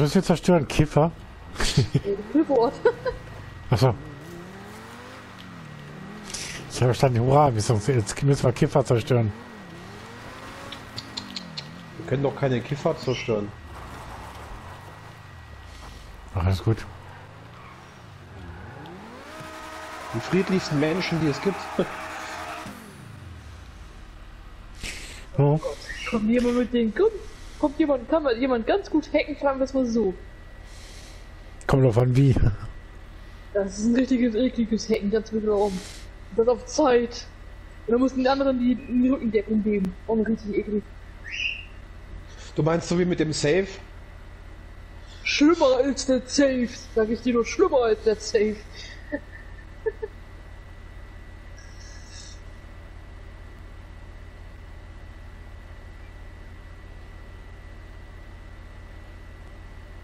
müssen wir zerstören? Kiffer? Billboard. Achso. Ich habe verstanden, hurra, jetzt müssen wir Kiffer zerstören. Wir können doch keine Kiffer zerstören. Ach, alles gut. Die friedlichsten Menschen, die es gibt. Oh. Kommt jemand mit den Kommt, kommt jemand, kann man jemand ganz gut hacken, fragen wir es mal so. Kommt drauf an, wie. Das ist ein richtiges, ekliges Hacken, ganz mir glauben. Das auf Zeit. Und dann mussten die anderen die, die Rückendeckung geben. Auch noch richtig eklig. Du meinst so wie mit dem Safe? Schlimmer als der Safe, sag ich dir nur, schlimmer als der Safe.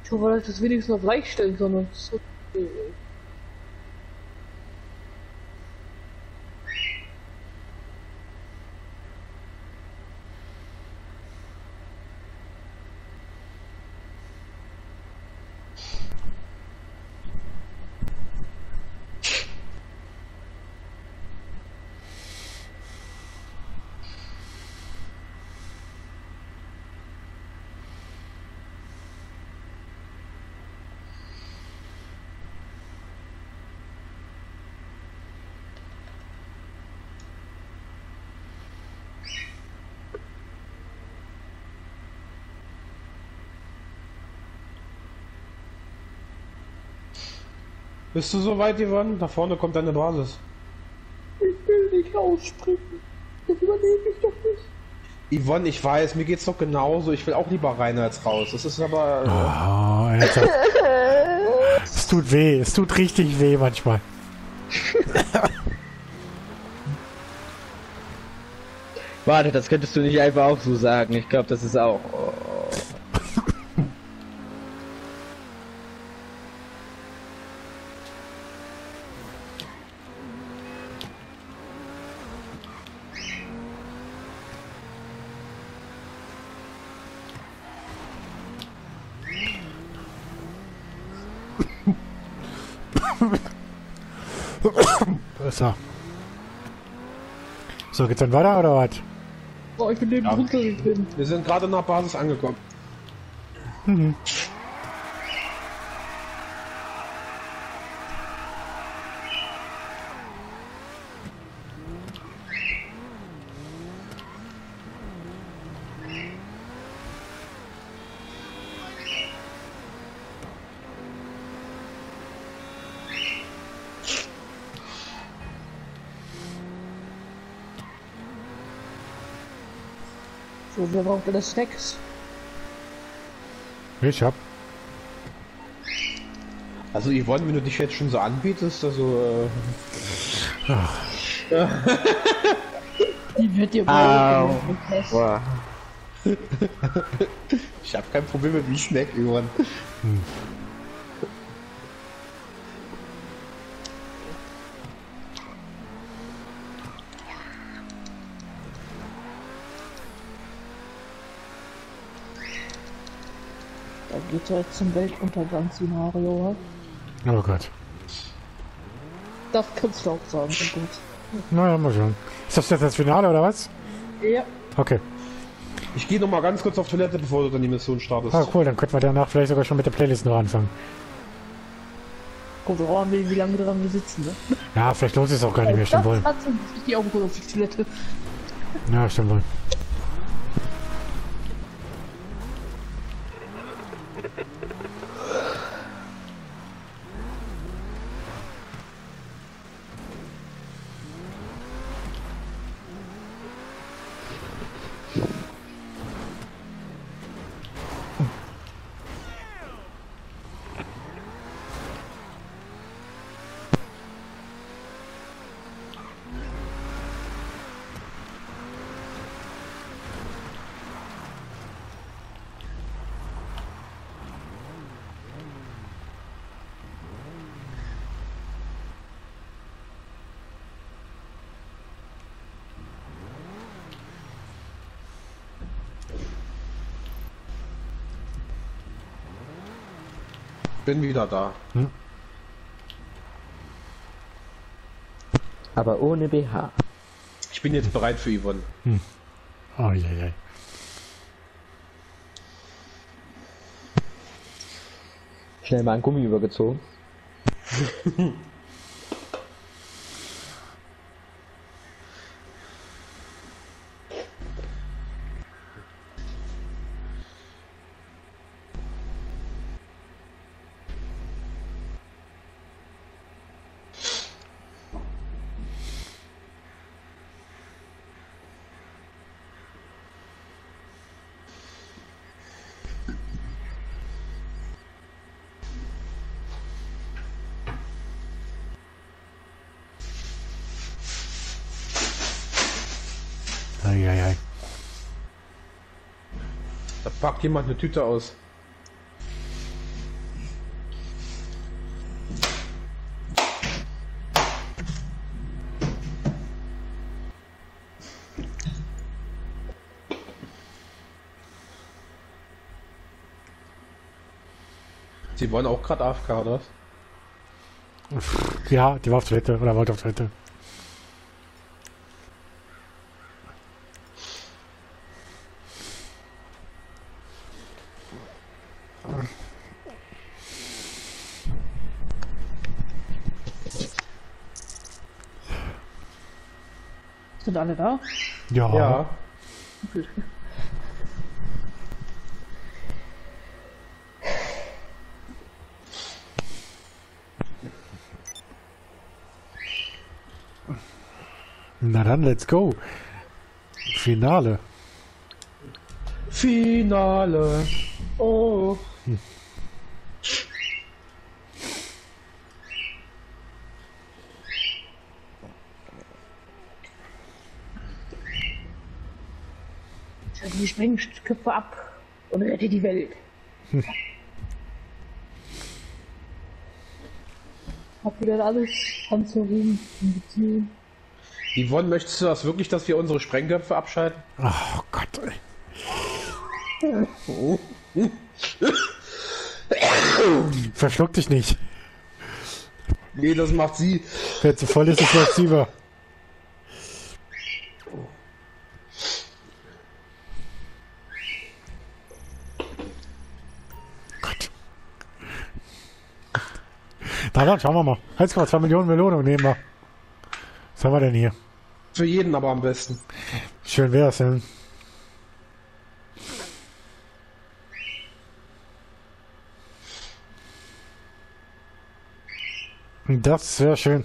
Ich hoffe, dass ich das wenigstens auf leicht stellen soll. Bist du so weit, Yvonne? Da vorne kommt deine Basis. Ich will nicht ausspringen. Das übernehme ich doch nicht. Yvonne, ich weiß, mir geht's doch genauso. Ich will auch lieber rein als raus. Das ist aber. Oh, Alter. es tut weh. Es tut richtig weh manchmal. Warte, das könntest du nicht einfach auch so sagen. Ich glaube, das ist auch. So. So, geht's dann weiter oder was? Oh, ich bin neben drunter drin. Wir sind gerade nach Basis angekommen. Wer braucht denn Snacks? Ich hab. Also Yvonne, wenn du dich jetzt schon so anbietest, also. Äh, Die wird dir wohl. Boah. ich habe kein Problem mit dem Snack, Yvonne. Da geht ja jetzt zum Weltuntergangsszenario. Oh Gott. Das kannst du auch sagen. Oh Gott. Naja, mal schauen. Ist das jetzt das Finale oder was? Ja. Okay. Ich gehe noch mal ganz kurz auf Toilette, bevor du dann die Mission startest. Ah, cool. Dann könnten wir danach vielleicht sogar schon mit der Playlist noch anfangen. Kommt auch an, wie wie lange dran wir sitzen, ne? Ja, vielleicht lohnt es sich auch gar nicht mehr. Stimmt wohl. Ich geh auch mal kurz auf die Toilette. Ja, stimmt wohl. Bin wieder da. Aber ohne BH. Ich bin jetzt bereit für Yvonne. Oh, je, je. Schnell mal ein Gummi übergezogen. Da packt jemand eine Tüte aus. Sie wollen auch gerade AFK, oder? Ja, die war auf Toilette oder wollte auf Toilette. Sind alle da? Ja. Ja. Na dann, let's go. Finale. Finale. Oh. Die Sprengköpfe ab und rette die Welt. Habt ihr denn alles? Panzerung, Munition? Yvonne, möchtest du das wirklich, dass wir unsere Sprengköpfe abschalten? Oh Gott. ey. Verschluck dich nicht. Nee, das macht sie. Wer zu voll ist, ist läuft über. Gott. Na dann, schauen wir mal. 1,2 Millionen Belohnung nehmen wir. Was haben wir denn hier? Für jeden aber am besten. Schön wär's, denn. Das wäre schön.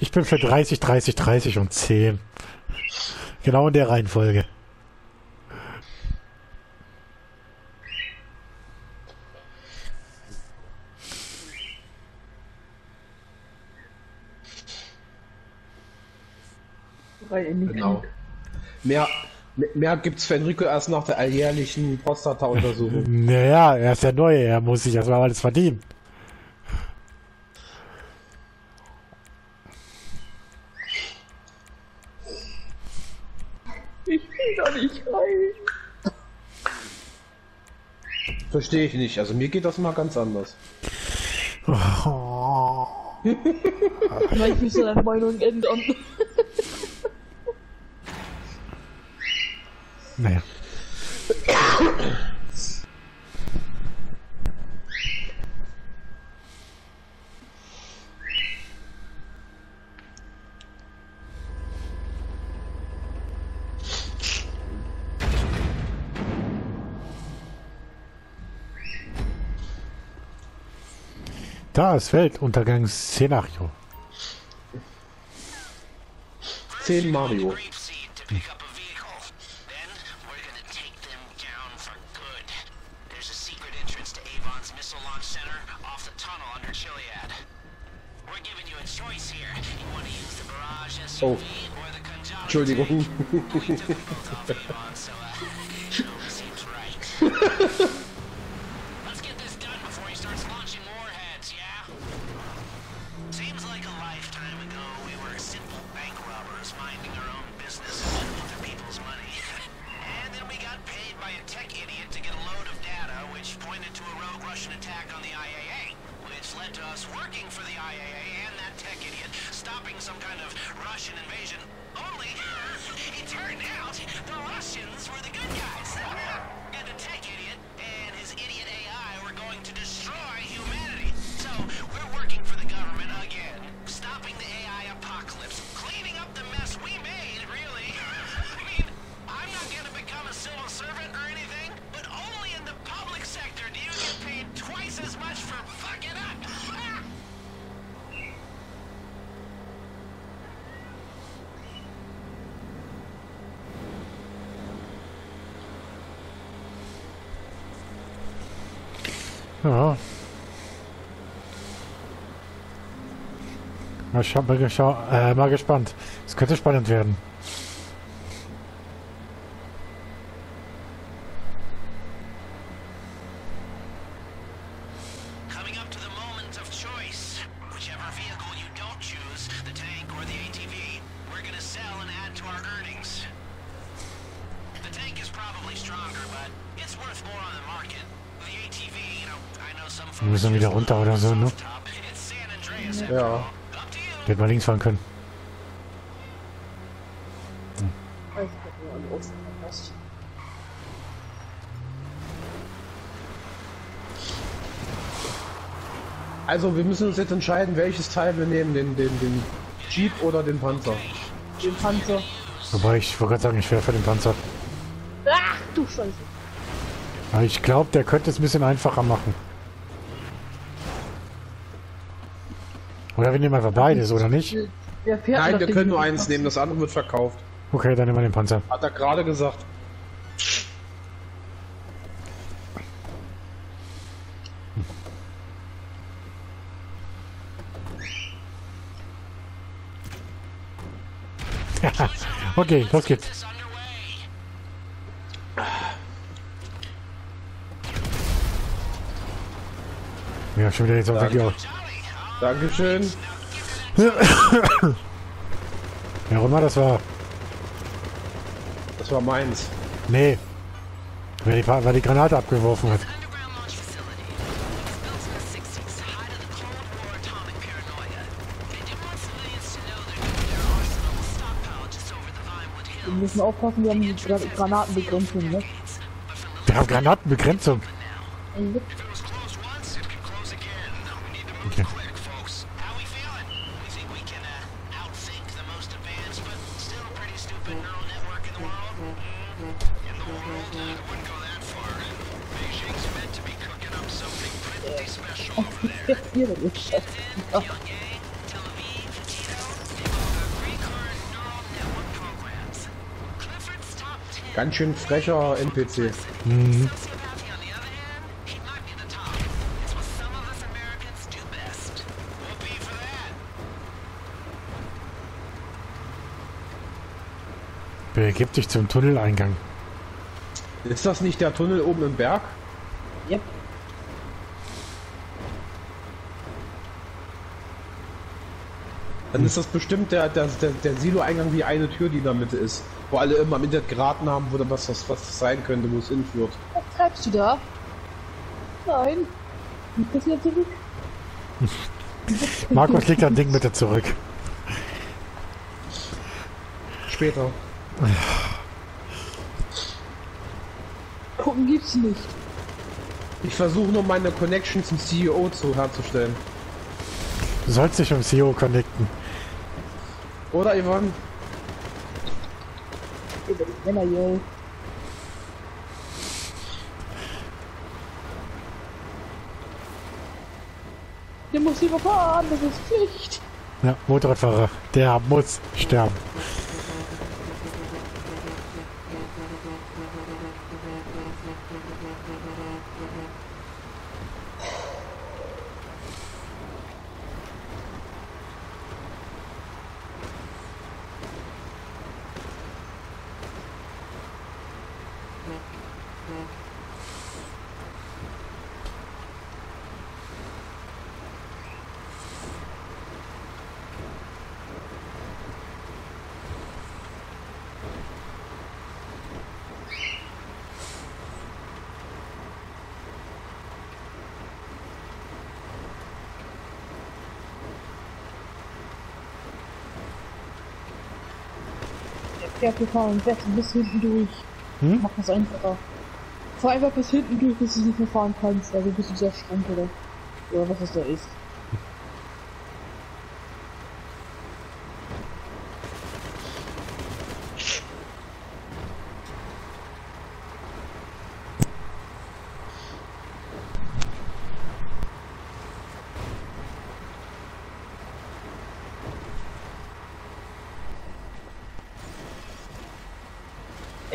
Ich bin für 30, 30, 30 und 10. Genau in der Reihenfolge. Rein in die Genau. Krieg. Mehr, mehr- gibt's für Enrico erst nach der alljährlichen Prostata-Untersuchung. Naja, er ist der Neue, er muss sich erstmal alles verdienen. Ich will da nicht rein. Verstehe ich nicht. Also mir geht das mal ganz anders. Oh. Vielleicht müsst ihr deine Meinung ändern. Naja. Das Weltuntergangsszenario. 10 Mario. Grapeseed Oh. Entschuldigung. The Russians were the good guys. Market. The ATV, you know, I know some Wir müssen wieder runter oder so, ne? soft top. It's San Andreas after Ja. You. Hätte mal links fahren können. Ich. Also wir müssen uns jetzt entscheiden, welches Teil wir nehmen, den, den, den Jeep oder den Panzer. Den Panzer. Wobei ich wollte gerade sagen, ich wäre für den Panzer. Ach, du Scheiße. Aber ich glaube, der könnte es ein bisschen einfacher machen. Oder wir nehmen einfach beides, oder nicht? Fährt Nein, wir können nur eins nehmen, das andere wird verkauft. Okay, dann nehmen wir den Panzer. Hat er gerade gesagt. Okay, los geht's. Ja, schon wieder jetzt auf Video. Dankeschön. Wer auch immer das war. Das war meins. Nee. Wer die, wer die Granate abgeworfen hat. Underground launch facility. It was built in the 60s, height of the Cold War atomic paranoia. They didn't want civilians to know their nuclear arsenal was stockpiled just over the Vinewood Wir müssen aufpassen, wir haben die Gra Granatenbegrenzung, ne? Wir haben Granatenbegrenzung. If do best. Whoopee for that. Begib dich zum Tunneleingang. Ist das nicht der Tunnel oben im Berg? Yep. Dann ist das bestimmt der, der, der, der Silo-Eingang wie eine Tür, die in der Mitte ist. Wo alle immer im Internet geraten haben, wo da was, was, was das sein könnte, wo es hinführt. Was treibst du da? Nein. Nicht das hier zurück. Markus legt ein Ding mit zurück. Später. Gucken gibt's nicht. Ich versuche nur meine Connection zum CEO zu herzustellen. Du sollst dich um CEO connecten. Oder Ivan? Über die Männer, yo. Der muss überfahren, das ist Pflicht. Ja, Motorradfahrer, der muss sterben. Ja, wir fahren weg bis hinten durch. Hm? Mach das einfacher. Fahr einfach bis hinten durch, bis du sie verfahren kannst, also bis du sehr Schranke oder was das da ist.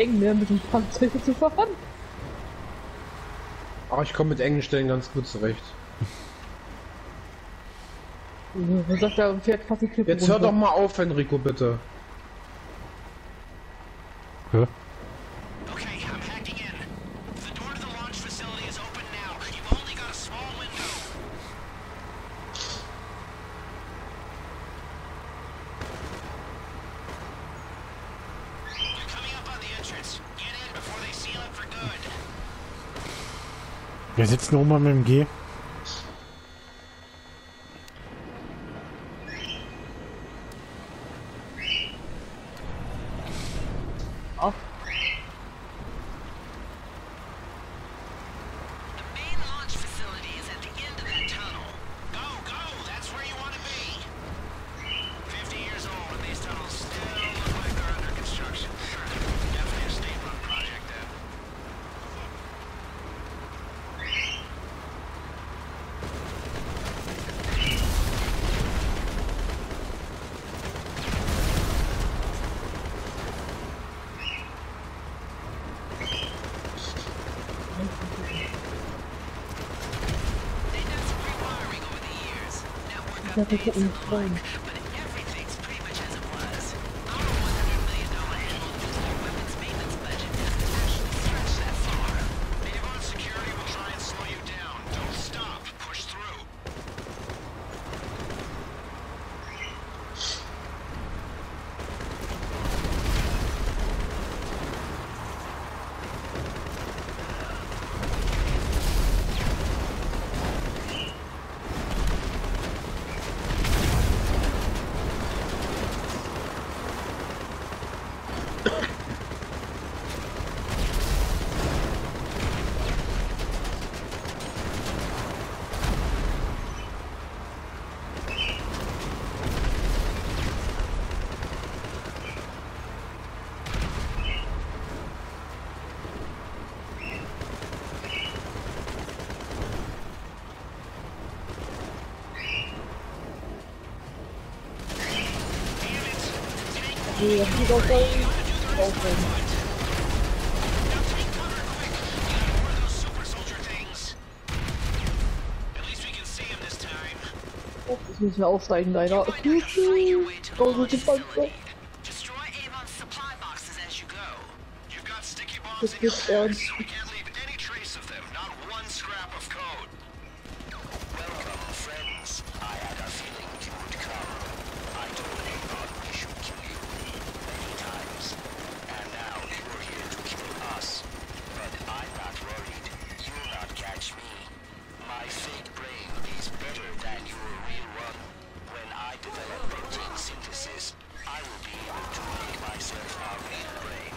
eng, ne? Mit dem Panzer zu fahren. Aber ich komme mit engen Stellen ganz gut zurecht. Sagt, Jetzt runter. hör doch mal auf, Enrico, bitte. Wir sitzen oben am MG. another hit in the flying. the Open. He's not I not. Oh, we just bugged. Destroy Avon's supply boxes as you go. You've got sticky bombs in your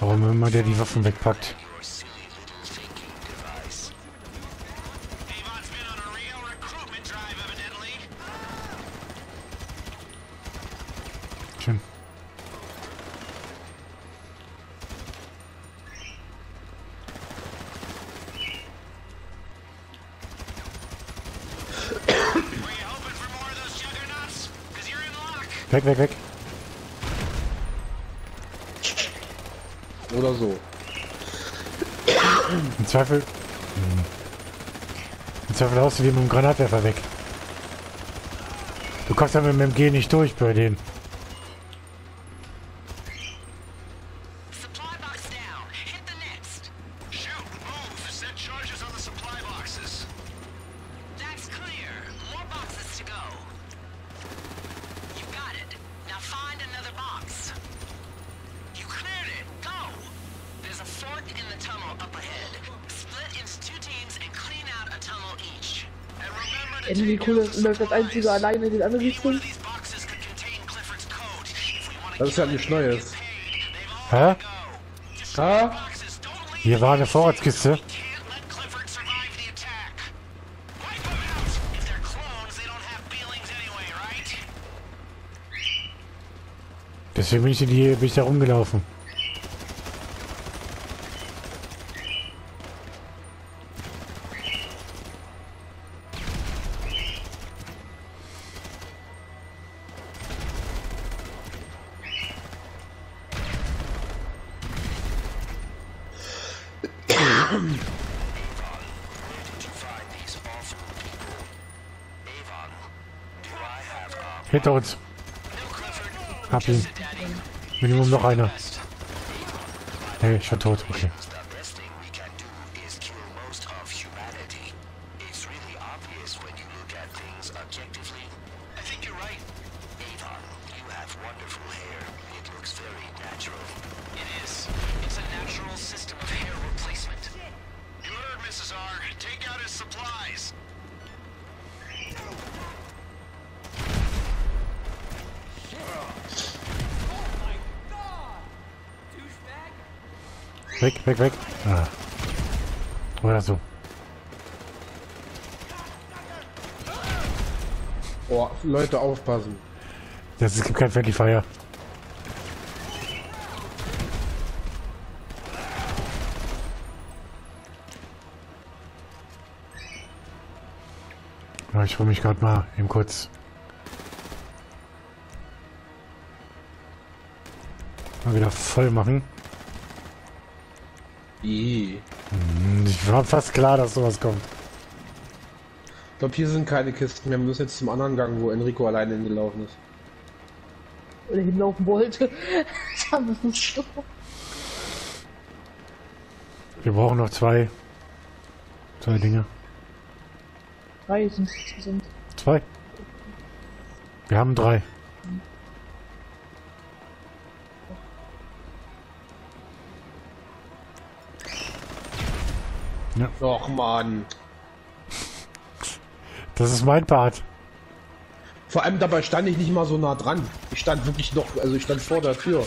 Warum immer der die Waffen wegpackt? Schön. Weg, weg, weg. so. Im Zweifel. Hm. Im Zweifel haust du dir mit dem Granatwerfer weg. Du kommst ja mit dem MG nicht durch bei denen. Irgendwie cool, läuft das einzige alleine in den anderen Richtung. Das ist ja nichts Neues. Hä? Hä? Hier war eine Vorratskiste. Deswegen bin ich, hier, bin ich da rumgelaufen. Hinter uns. Hab ihn. Minimum noch einer. Hey, schon tot. Okay. Weg, weg, weg. Ah. Oder so. oh, Leute, aufpassen. Das, es gibt kein Friendly Fire. Ja, ich hole mich gerade mal eben kurz. Mal wieder voll machen. Hm, Ich war fast klar, dass sowas kommt. Ich glaube, hier sind keine Kisten. Wir müssen jetzt zum anderen Gang, wo Enrico alleine hingelaufen ist. Oder hinlaufen wollte. Dann ist es so. Wir brauchen noch zwei. Zwei Dinge. Drei sind sind. Zwei. Wir haben drei. Och man. Das ist mein Part. Vor allem dabei stand ich nicht mal so nah dran. Ich stand wirklich noch, also ich stand vor der Tür.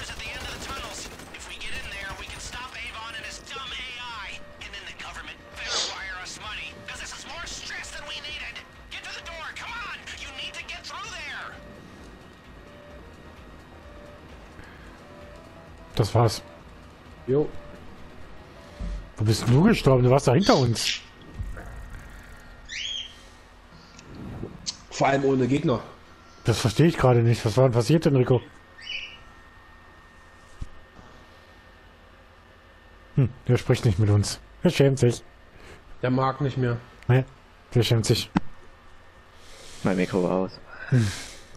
War's. Jo. Wo bist du gestorben? Du warst da hinter uns. Vor allem ohne Gegner. Das verstehe ich gerade nicht. Was war denn passiert, Enrico? Hm, der spricht nicht mit uns. Er schämt sich. Der mag nicht mehr. Ne, der schämt sich. Mein Mikro war aus.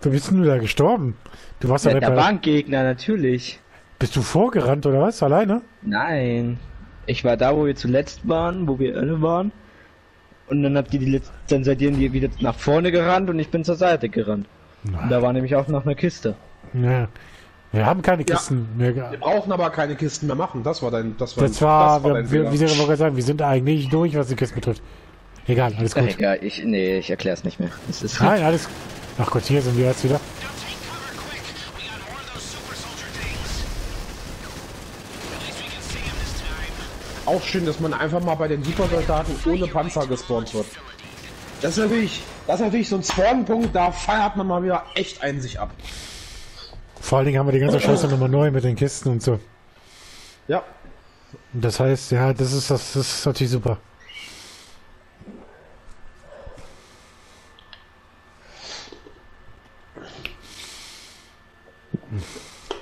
Du bist denn da gestorben? Du warst ja, Ja, bei, da waren Gegner, natürlich. Bist du vorgerannt oder was? Alleine? Nein. Ich war da, wo wir zuletzt waren, wo wir alle waren. Und dann habt ihr die letzte, dann seid ihr wieder nach vorne gerannt und ich bin zur Seite gerannt. Und da war nämlich auch noch eine Kiste. Ja. Wir haben keine Ja. Kisten mehr. Wir brauchen aber keine Kisten mehr machen. Das war dein, das war, Das war, das war wir, dein wir, wie soll ich mal sagen, wir sind eigentlich durch, was die Kisten betrifft. Egal, alles Ach, gut. egal, ich, nee, ich erklär's nicht mehr. Es ist Nein, alles. Ach Gott, hier sind wir jetzt wieder. Auch schön, dass man einfach mal bei den Supersoldaten ohne Panzer gespawnt wird. Das ist natürlich, das ist natürlich so ein Spawnpunkt, da feiert man mal wieder echt einen sich ab. Vor allen Dingen haben wir die ganze Scheiße nochmal neu mit den Kisten und so. Ja, das heißt, ja, das ist das, das ist natürlich super.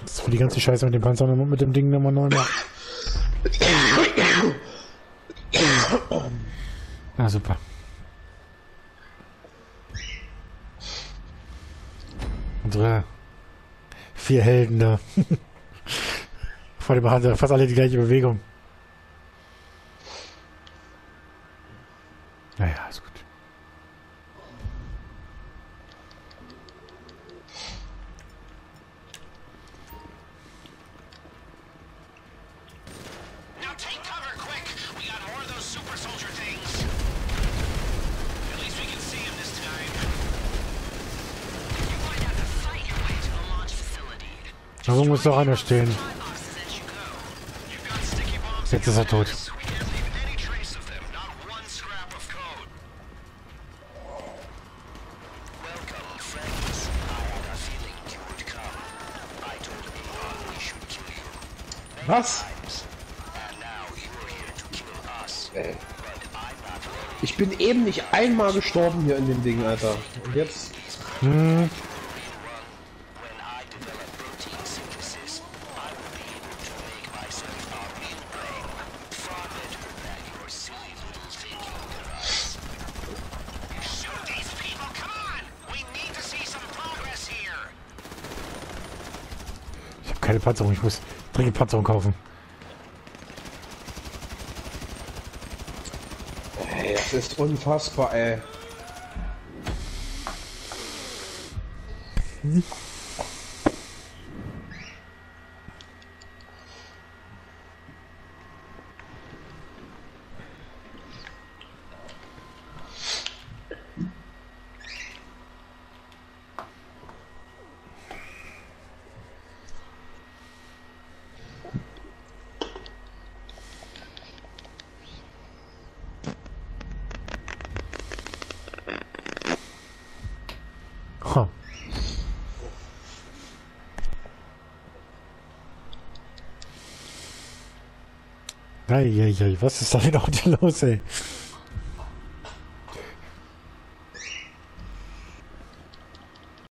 Das ist für die ganze Scheiße mit dem Panzer und mit dem Ding nochmal neu machen. Na super. Unsere vier Helden da. Vor dem Hand, fast alle die gleiche Bewegung. Naja, ist gut. Would come. I told Avon we should kill you. Was? Ey. Ich bin eben nicht einmal gestorben hier in dem Ding, Alter. Und jetzt. When Panzerung, ich muss dringend Panzerung kaufen. Ey, das ist unfassbar, ey. Eieiei, was ist da wieder heute los, ey?